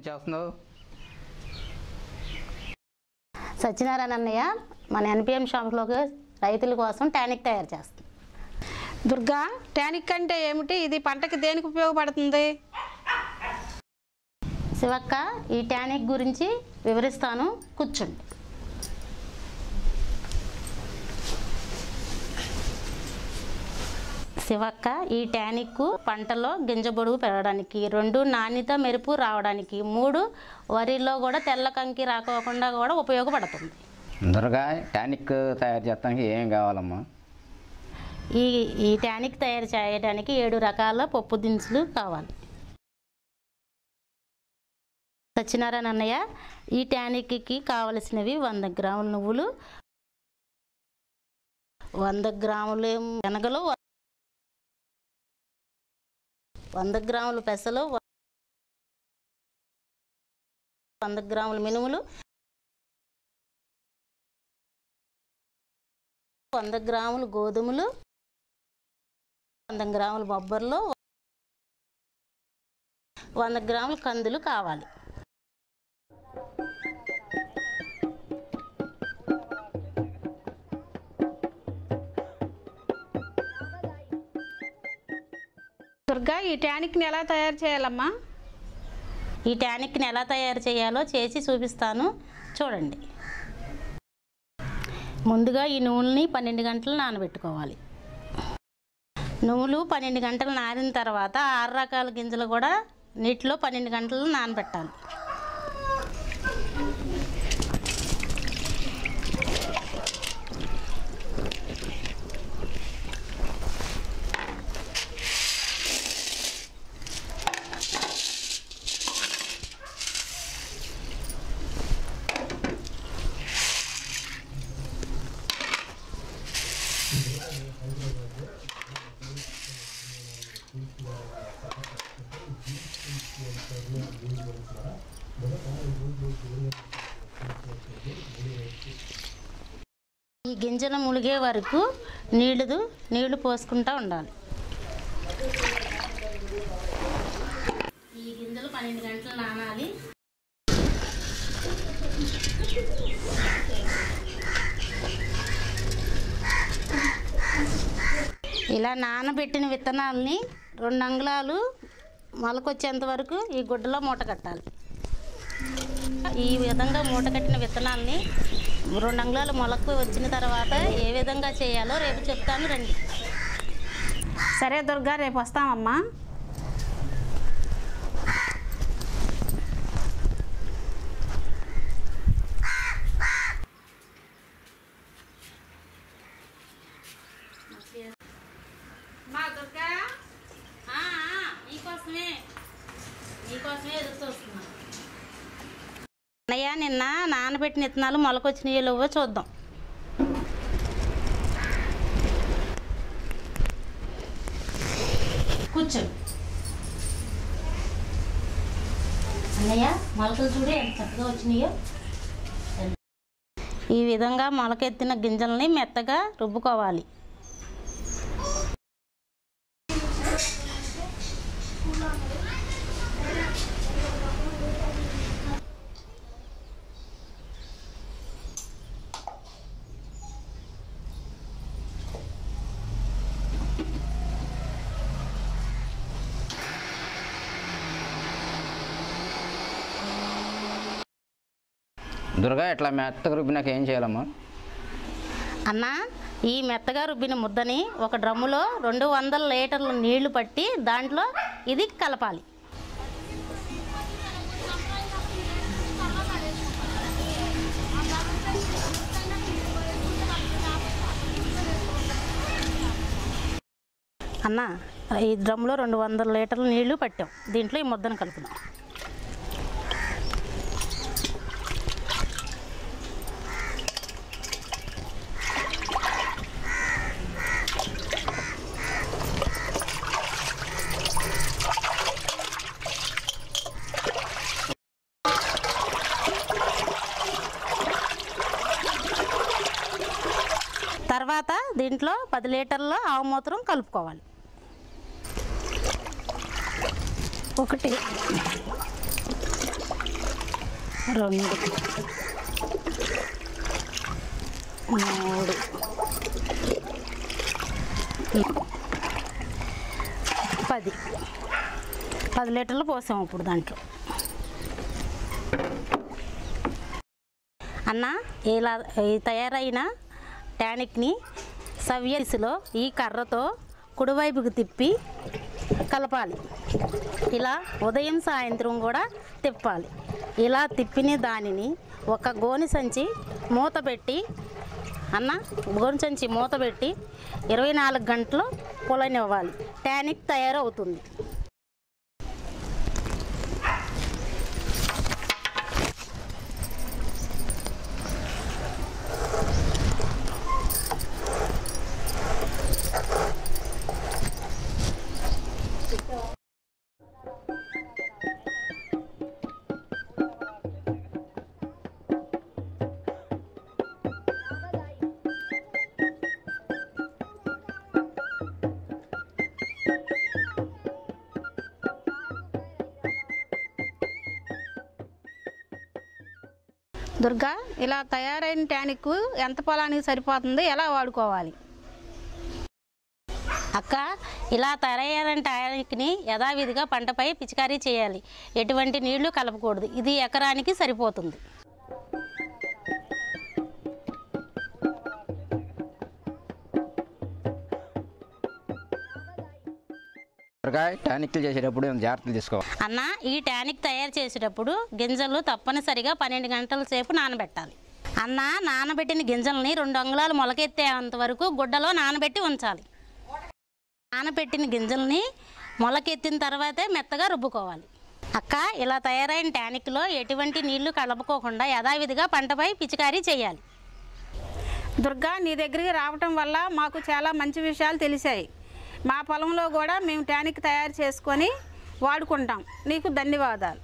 ఏం చేస్తున్నావు? సత్యనారాయణ అన్నయ్య మన ఎన్పిఎం షాప్లోకి రైతుల కోసం టానిక్ తయారు చేస్తాం దుర్గా టానిక్ అంటే ఏమిటి? ఇది పంటకి దేనికి ఉపయోగపడుతుంది? శివక్క ఈ టానిక్ గురించి వివరిస్తాను. కూర్చోండి. శివక్క ఈ టానిక్ పంటలో గింజ బొడుగు పెరగడానికి రెండు నాణ్యత మెరుపు రావడానికి మూడు వరిలో కూడా తెల్ల కంకి రాకోకుండా కూడా ఉపయోగపడుతుంది. దుర్గా టానిక్ తయారు చేయడానికి ఏం కావాలమ్మా? ఈ ఈ టానిక్ తయారు చేయడానికి ఏడు రకాల పప్పు దినుసులు కావాలి. సత్యనారాయణ అన్నయ్య ఈ టానిక్కి కావలసినవి వంద గ్రాముల నువ్వులు వంద గ్రాములు శనగలు వంద గ్రాములు పెసలు వంద గ్రాముల మినుములు వంద గ్రాములు గోధుమలు వంద గ్రాముల బొబ్బర్లు వంద గ్రాముల కందులు కావాలి. దుర్గా ఈ ట్యానిక్ని ఎలా తయారు చేయాలమ్మా? ఈ ట్యానిక్ని ఎలా తయారు చేయాలో చేసి చూపిస్తాను. చూడండి. ముందుగా ఈ నూనెని పన్నెండు గంటలు నానబెట్టుకోవాలి. నువ్వులు పన్నెండు గంటలు నానిన తర్వాత ఆరు రకాల గింజలు కూడా నీటిలో పన్నెండు గంటలు నానబెట్టాలి. ఈ గింజలు ములిగే వరకు నీళ్ళు నీళ్ళు పోసుకుంటూ ఉండాలి. ఈ గింజలు పన్నెండు గంటలు నానాలి. ఇలా నానబెట్టిన విత్తనాలని రెండు అంగుళాలు మొలకొచ్చేంత వరకు ఈ గుడ్డలో మూట కట్టాలి. ఈ విధంగా మూట కట్టిన విత్తనాలని రెండు అంగుళాలు మొలకు వచ్చిన తర్వాత ఏ విధంగా చేయాలో రేపు చెప్తాను రండి. సరే దుర్గా రేపు వస్తామమ్మా అన్నయ్య నిన్న నానబెట్టిన విత్తనాలు మొలకొచ్చినాయో లేవో చూద్దాం. కూర్చో. అన్నయ్య మొలకలు చూడు ఎంత చక్కగా వచ్చినాయో. ఈ విధంగా మొలకెత్తిన గింజల్ని మెత్తగా రుబ్బుకోవాలి. దుర్గా ఇట్లా మెత్తగా రుబ్బినాక ఏం చేయాలమ్మా? అన్న ఈ మెత్తగా రుబ్బిన ముద్దని ఒక డ్రమ్ములో రెండు వందల లీటర్ల నీళ్ళు పట్టి దాంట్లో ఇది కలపాలి. అన్న ఈ డ్రమ్లో రెండు వందల లీటర్ల నీళ్ళు పట్టాం. దీంట్లో ఈ ముద్దను కలుపుదాం. దీంట్లో పది లీటర్ల ఆవు మూత్రం కలుపుకోవాలి. ఒకటి రెండు మూడు పది. పది లీటర్లు పోసాము ఇప్పుడు దాంట్లో. అన్న ఇలా తయారైన టానిక్ని సవ్యదిశలో ఈ కర్రతో కుడివైపుకి తిప్పి కలపాలి. ఇలా ఉదయం సాయంత్రం కూడా తిప్పాలి. ఇలా తిప్పిన దానిని ఒక గోని సంచి మూత పెట్టి అన్న గోని సంచి మూత పెట్టి ఇరవై నాలుగు గంటలు పొలనివ్వాలి. టానిక్ తయారవుతుంది. దుర్గా ఇలా తయారైన ట్యానిక్ ఎంత పొలానికి సరిపోతుంది? ఎలా వాడుకోవాలి? అక్క ఇలా తయారైన టానిక్ని యథావిధిగా పంటపై పిచికారీ చేయాలి. ఎటువంటి నీళ్ళు కలపకూడదు. ఇది ఎకరానికి సరిపోతుంది. టానిక్లు చేసేటప్పుడు జాగ్రత్తలు తీసుకోవాలి అన్న ఈ టానిక్ తయారు చేసేటప్పుడు గింజలు తప్పనిసరిగా పన్నెండు గంటల సేపు నానబెట్టాలి. అన్న నానబెట్టిన గింజల్ని రెండు అంగుళాలు మొలకెత్తేంత వరకు గుడ్డలో నానబెట్టి ఉంచాలి. నానబెట్టిన గింజల్ని మొలకెత్తిన తర్వాతే మెత్తగా రుబ్బుకోవాలి. అక్క ఇలా తయారైన ట్యానిక్లో ఎటువంటి నీళ్ళు కలపకోకుండా యథావిధిగా పంటపై పిచికారీ చేయాలి. దుర్గా నీ దగ్గరికి రావటం వల్ల మాకు చాలా మంచి విషయాలు తెలిసాయి. మా పొలంలో కూడా మేము ట్యానిక్ తయారు చేసుకొని వాడుకుంటాం. నీకు ధన్యవాదాలు.